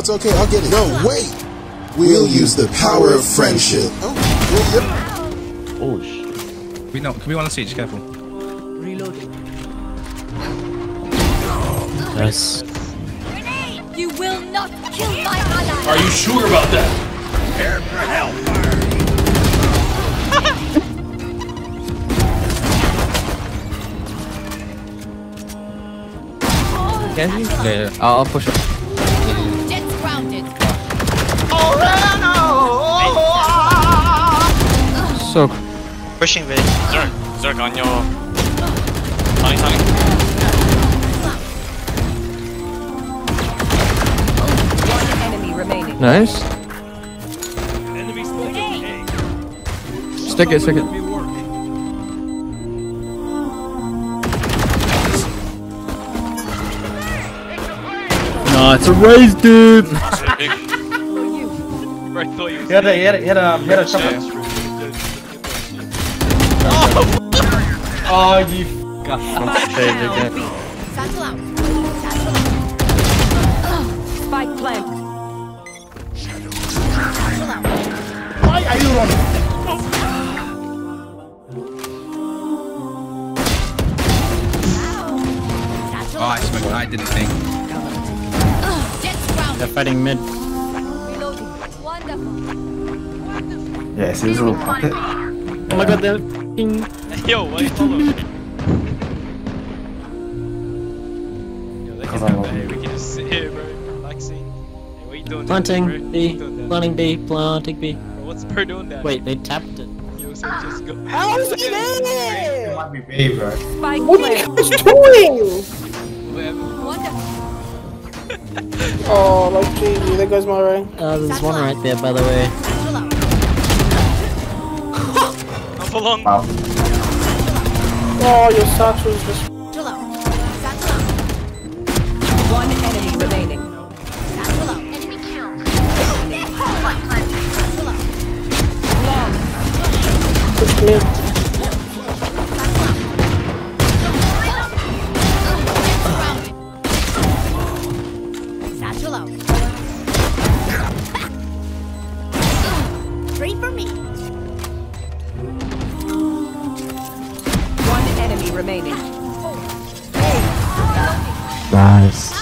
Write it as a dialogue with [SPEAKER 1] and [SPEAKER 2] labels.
[SPEAKER 1] It's okay, I'll get it. No, wait! We'll use the power of friendship. Oh,
[SPEAKER 2] Oh shit.
[SPEAKER 3] We know. Can we want to see? Just careful.
[SPEAKER 2] Nice.
[SPEAKER 4] You will not kill my ally.
[SPEAKER 5] Are you sure about that?
[SPEAKER 2] Can you? Yeah, yeah. I'll, I'll push it. So
[SPEAKER 6] Pushing B.
[SPEAKER 7] Zerg, Zerg on your. Honey, honey.
[SPEAKER 4] One enemy remaining.
[SPEAKER 2] nice. Stick it, stick it. No, it's a Raze, dude.
[SPEAKER 7] So big.
[SPEAKER 5] Right, thought you
[SPEAKER 8] Hit a, hit a, hit a, hit a Oh, you
[SPEAKER 2] Okay, again.
[SPEAKER 4] Satchel out. Satchel out. Spike plant.
[SPEAKER 8] Why are you running?
[SPEAKER 3] Oh, ah, I
[SPEAKER 4] out.
[SPEAKER 3] smoked. I didn't think.
[SPEAKER 2] They're fighting mid.
[SPEAKER 4] Reloading. Wonderful.
[SPEAKER 8] Yeah, see this little pocket?
[SPEAKER 2] Oh my god, they're fucking.
[SPEAKER 7] Yo, why you follow? Yo, they can
[SPEAKER 8] Cause
[SPEAKER 7] have
[SPEAKER 8] I'm
[SPEAKER 7] that here. We can just sit here, bro. Relaxing. Hey, what you doing?
[SPEAKER 2] Planting
[SPEAKER 7] bro?
[SPEAKER 2] B.
[SPEAKER 7] doing?
[SPEAKER 2] Planting B. Planting B.
[SPEAKER 7] Bro, What's bro doing there?
[SPEAKER 2] Wait, they tapped it.
[SPEAKER 7] Yo, so just go.
[SPEAKER 9] How is he
[SPEAKER 8] It
[SPEAKER 9] there?
[SPEAKER 8] might be big, bro.
[SPEAKER 4] Spike
[SPEAKER 9] What are you guys doing?
[SPEAKER 7] Whatever.
[SPEAKER 4] Wonderful.
[SPEAKER 9] Oh, like GG, there goes my ring.
[SPEAKER 2] Uh, there's one right there, by the way.
[SPEAKER 4] Satchel out.
[SPEAKER 7] Not for long.
[SPEAKER 8] Wow.
[SPEAKER 9] Oh, your.
[SPEAKER 4] Satchel out. Satchel out. One enemy remaining. Enemy kill. Satchel out. Long.
[SPEAKER 9] Push me.
[SPEAKER 4] Satchel out. Remaining.
[SPEAKER 2] Nice.